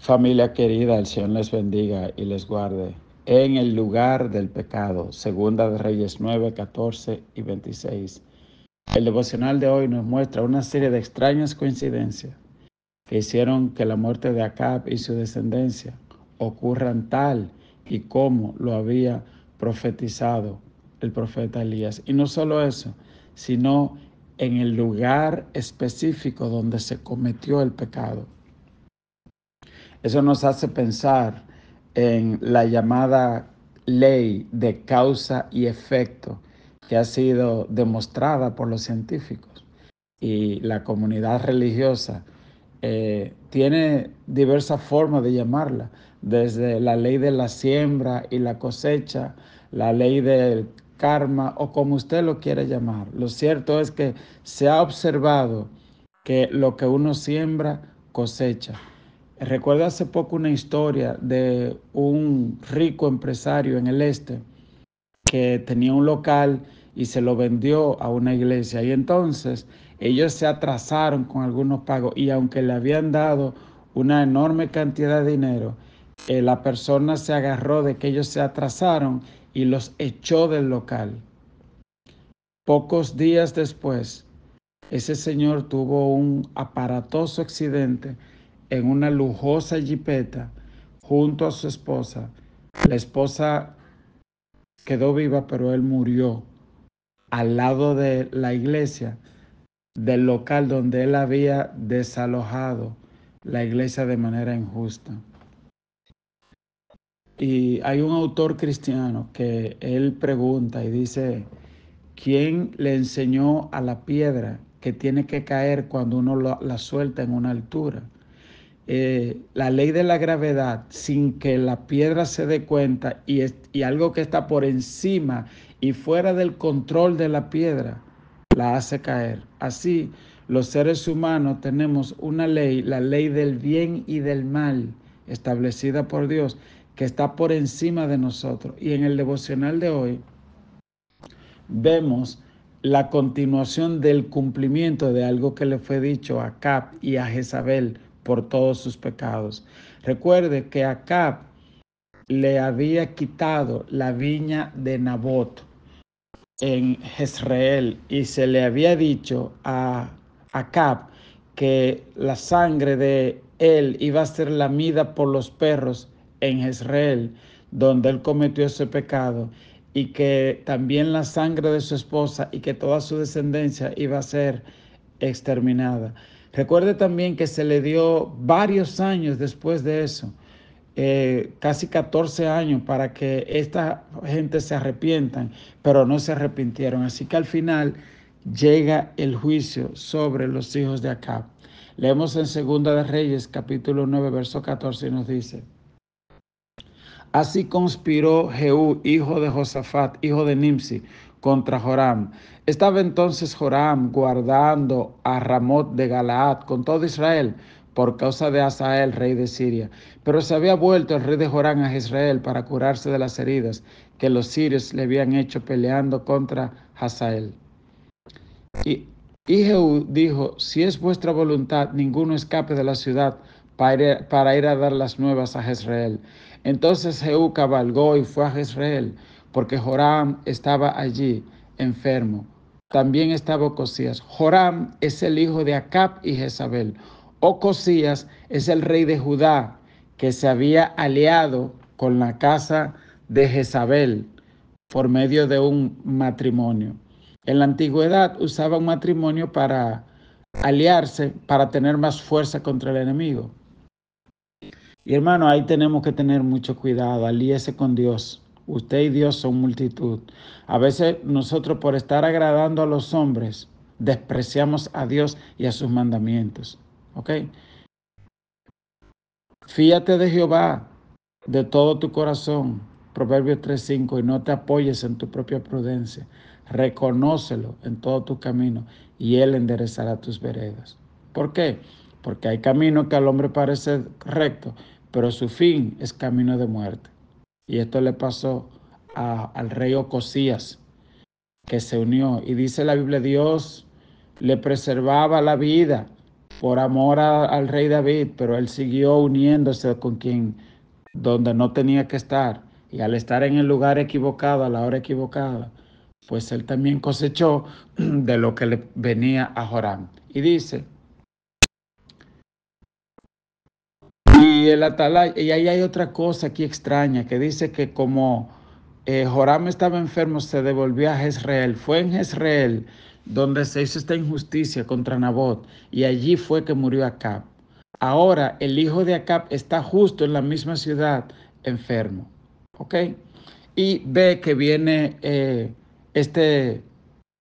Familia querida, el Señor les bendiga y les guarde en el lugar del pecado. Segunda de Reyes 9, 14 y 26. El devocional de hoy nos muestra una serie de extrañas coincidencias que hicieron que la muerte de Acab y su descendencia ocurran tal y como lo había profetizado el profeta Elías. Y no solo eso, sino en el lugar específico donde se cometió el pecado. Eso nos hace pensar en la llamada ley de causa y efecto que ha sido demostrada por los científicos y la comunidad religiosa eh, tiene diversas formas de llamarla, desde la ley de la siembra y la cosecha, la ley del karma o como usted lo quiera llamar. Lo cierto es que se ha observado que lo que uno siembra cosecha. Recuerdo hace poco una historia de un rico empresario en el este que tenía un local y se lo vendió a una iglesia. Y entonces ellos se atrasaron con algunos pagos y aunque le habían dado una enorme cantidad de dinero, eh, la persona se agarró de que ellos se atrasaron y los echó del local. Pocos días después, ese señor tuvo un aparatoso accidente en una lujosa jipeta junto a su esposa. La esposa quedó viva, pero él murió al lado de la iglesia del local donde él había desalojado la iglesia de manera injusta. Y hay un autor cristiano que él pregunta y dice, ¿quién le enseñó a la piedra que tiene que caer cuando uno la suelta en una altura? Eh, la ley de la gravedad sin que la piedra se dé cuenta y, y algo que está por encima y fuera del control de la piedra la hace caer. Así, los seres humanos tenemos una ley, la ley del bien y del mal, establecida por Dios, que está por encima de nosotros. Y en el devocional de hoy vemos la continuación del cumplimiento de algo que le fue dicho a Cap y a Jezabel por todos sus pecados. Recuerde que Acab le había quitado la viña de Nabot en Jezreel y se le había dicho a Acab que la sangre de él iba a ser lamida por los perros en Jezreel, donde él cometió ese pecado, y que también la sangre de su esposa y que toda su descendencia iba a ser exterminada. Recuerde también que se le dio varios años después de eso, eh, casi 14 años para que esta gente se arrepientan, pero no se arrepintieron. Así que al final llega el juicio sobre los hijos de Acab. Leemos en Segunda de Reyes, capítulo 9, verso 14, y nos dice, Así conspiró Jehú, hijo de Josafat, hijo de Nimsi, contra Joram. Estaba entonces Joram guardando a Ramot de Galaad con todo Israel por causa de Asael, rey de Siria. Pero se había vuelto el rey de Joram a Israel para curarse de las heridas que los sirios le habían hecho peleando contra Hazael. Y, Jehú dijo, si es vuestra voluntad, ninguno escape de la ciudad para ir, para ir a dar las nuevas a Jezreel. Entonces Jehú cabalgó y fue a Jezreel porque Joram estaba allí enfermo. También estaba Ocosías. Joram es el hijo de Acab y Jezabel. Ocosías es el rey de Judá que se había aliado con la casa de Jezabel por medio de un matrimonio. En la antigüedad usaba un matrimonio para aliarse, para tener más fuerza contra el enemigo. Y hermano, ahí tenemos que tener mucho cuidado, alíese con Dios. Usted y Dios son multitud. A veces nosotros por estar agradando a los hombres, despreciamos a Dios y a sus mandamientos. ¿Ok? Fíate de Jehová de todo tu corazón. Proverbios 3:5 y no te apoyes en tu propia prudencia. Reconócelo en todo tu camino y Él enderezará tus veredas. ¿Por qué? Porque hay camino que al hombre parece recto, pero su fin es camino de muerte. Y esto le pasó al rey Ocosías, que se unió. Y dice la Biblia, Dios le preservaba la vida por amor al rey David, pero él siguió uniéndose con quien, donde no tenía que estar. Y al estar en el lugar equivocado, a la hora equivocada, pues él también cosechó de lo que le venía a Joram. Y dice, y el atalaya, y ahí hay otra cosa aquí extraña, que dice que como eh, Joram estaba enfermo, se devolvió a Jezreel. Fue en Jezreel donde se hizo esta injusticia contra Nabot, y allí fue que murió Acab. Ahora el hijo de Acab está justo en la misma ciudad, enfermo. ¿Ok? Y ve que viene eh, este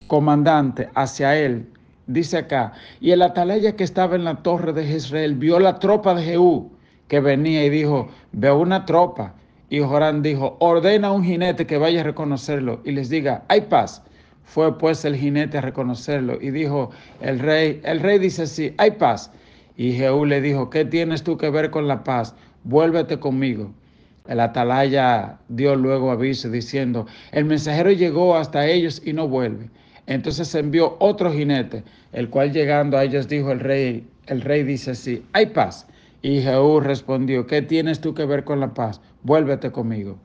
comandante hacia él. Dice acá, y el atalaya que estaba en la torre de Jezreel vio la tropa de Jehú que venía y dijo, veo una tropa. Y Jorán dijo, ordena a un jinete que vaya a reconocerlo y les diga, hay paz. Fue pues el jinete a reconocerlo y dijo el rey, el rey dice así, hay paz. Y Jehú le dijo, ¿qué tienes tú que ver con la paz? Vuélvete conmigo. El atalaya dio luego aviso diciendo, el mensajero llegó hasta ellos y no vuelve. Entonces envió otro jinete, el cual llegando a ellos dijo el rey, el rey dice así, hay paz. Y Jehú respondió, ¿qué tienes tú que ver con la paz? Vuélvete conmigo.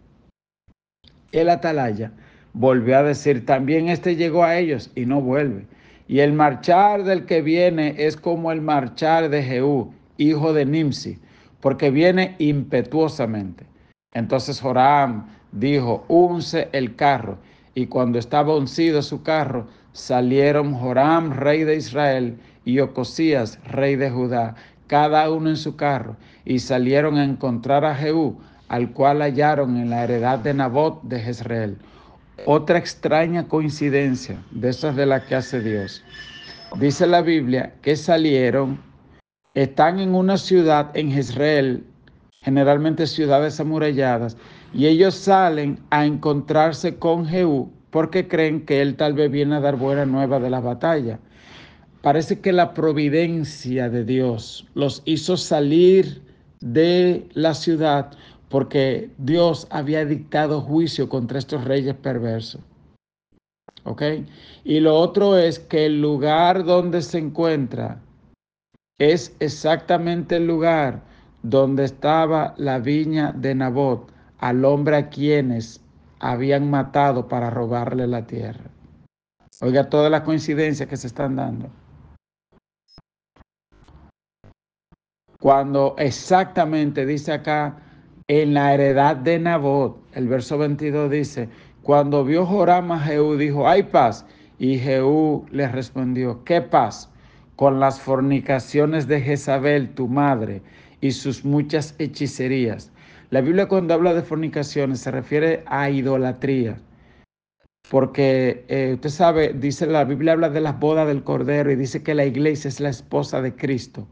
El atalaya volvió a decir, también este llegó a ellos y no vuelve. Y el marchar del que viene es como el marchar de Jehú, hijo de Nimsi, porque viene impetuosamente. Entonces Joram dijo, unce el carro. Y cuando estaba uncido su carro, salieron Joram, rey de Israel, y Ocosías, rey de Judá, cada uno en su carro, y salieron a encontrar a Jehú, al cual hallaron en la heredad de Nabot de Jezreel otra extraña coincidencia de esas de las que hace Dios. Dice la Biblia que salieron, están en una ciudad en Jezreel, generalmente ciudades amuralladas, y ellos salen a encontrarse con Jehú porque creen que él tal vez viene a dar buena nueva de la batalla. Parece que la providencia de Dios los hizo salir de la ciudad porque Dios había dictado juicio contra estos reyes perversos. ¿Ok? Y lo otro es que el lugar donde se encuentra es exactamente el lugar donde estaba la viña de Nabot, al hombre a quienes habían matado para robarle la tierra. Oiga todas las coincidencias que se están dando. Cuando exactamente dice acá en la heredad de Nabot. El verso 22 dice, cuando vio Joram a Jehú, dijo, hay paz. Y Jehú le respondió, ¿qué paz? Con las fornicaciones de Jezabel, tu madre, y sus muchas hechicerías. La Biblia cuando habla de fornicaciones se refiere a idolatría. Porque eh, usted sabe, dice la Biblia habla de las bodas del Cordero y dice que la iglesia es la esposa de Cristo.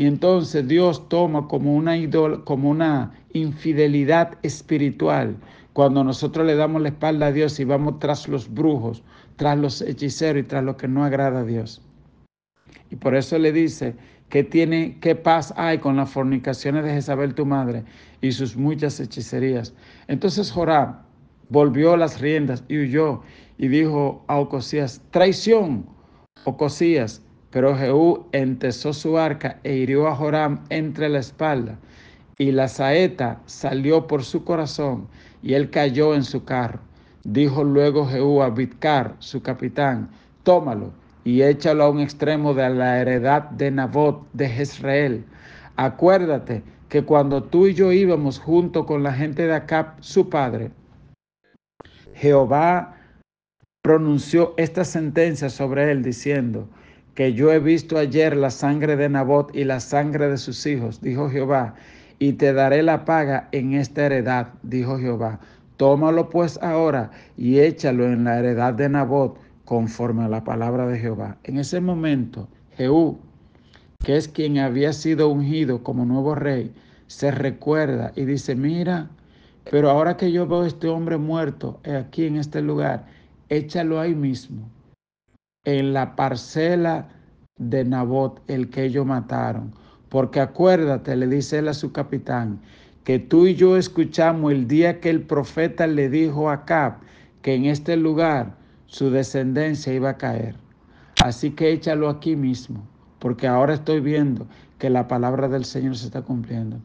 Y entonces Dios toma como una, como una infidelidad espiritual cuando nosotros le damos la espalda a Dios y vamos tras los brujos, tras los hechiceros y tras lo que no agrada a Dios. Y por eso le dice que tiene, qué paz hay con las fornicaciones de Jezabel tu madre y sus muchas hechicerías. Entonces Joram volvió las riendas y huyó y dijo a Ocosías, traición, Ocosías, pero Jehú entesó su arca e hirió a Joram entre la espalda, y la saeta salió por su corazón, y él cayó en su carro. Dijo luego Jehú a Bitcar, su capitán, tómalo y échalo a un extremo de la heredad de Nabot de Jezreel. Acuérdate que cuando tú y yo íbamos junto con la gente de Acab, su padre, Jehová pronunció esta sentencia sobre él diciendo, que yo he visto ayer la sangre de Nabot y la sangre de sus hijos, dijo Jehová, y te daré la paga en esta heredad, dijo Jehová. Tómalo pues ahora y échalo en la heredad de Nabot conforme a la palabra de Jehová. En ese momento, Jehú, que es quien había sido ungido como nuevo rey, se recuerda y dice, mira, pero ahora que yo veo este hombre muerto aquí en este lugar, échalo ahí mismo en la parcela de Nabot, el que ellos mataron. Porque acuérdate, le dice él a su capitán, que tú y yo escuchamos el día que el profeta le dijo a Cap que en este lugar su descendencia iba a caer. Así que échalo aquí mismo, porque ahora estoy viendo que la palabra del Señor se está cumpliendo.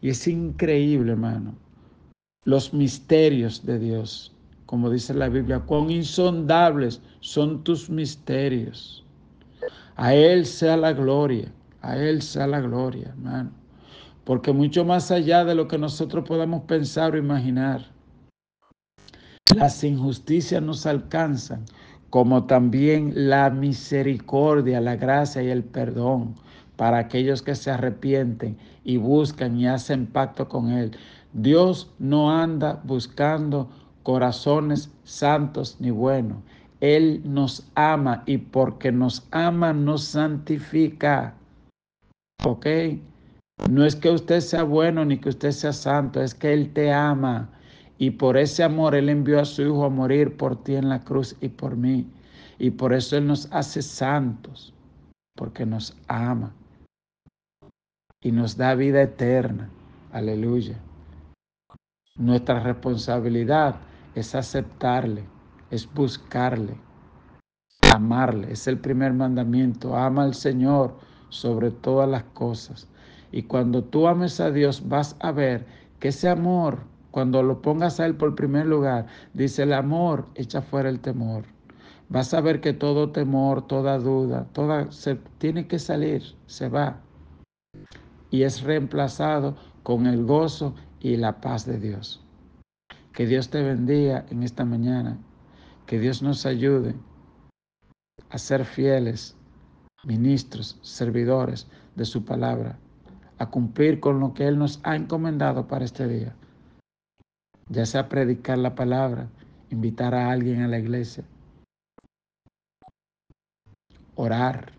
Y es increíble, hermano, los misterios de Dios, como dice la Biblia, cuán insondables son tus misterios. A Él sea la gloria, a Él sea la gloria, hermano. Porque mucho más allá de lo que nosotros podamos pensar o imaginar, las injusticias nos alcanzan, como también la misericordia, la gracia y el perdón para aquellos que se arrepienten y buscan y hacen pacto con Él. Dios no anda buscando corazones santos ni buenos. Él nos ama y porque nos ama nos santifica. ¿Ok? No es que usted sea bueno ni que usted sea santo, es que Él te ama. Y por ese amor Él envió a su Hijo a morir por ti en la cruz y por mí. Y por eso Él nos hace santos, porque nos ama y nos da vida eterna. Aleluya. Nuestra responsabilidad es aceptarle, es buscarle, amarle. Es el primer mandamiento. Ama al Señor sobre todas las cosas. Y cuando tú ames a Dios, vas a ver que ese amor, cuando lo pongas a Él por primer lugar, dice el amor, echa fuera el temor. Vas a ver que todo temor, toda duda, toda se tiene que salir, se va. Y es reemplazado con el gozo y la paz de Dios. Que Dios te bendiga en esta mañana. Que Dios nos ayude a ser fieles, ministros, servidores de su palabra, a cumplir con lo que Él nos ha encomendado para este día. Ya sea predicar la palabra, invitar a alguien a la iglesia, orar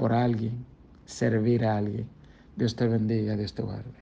por alguien, servir a alguien. Dios te bendiga, Dios te guarde.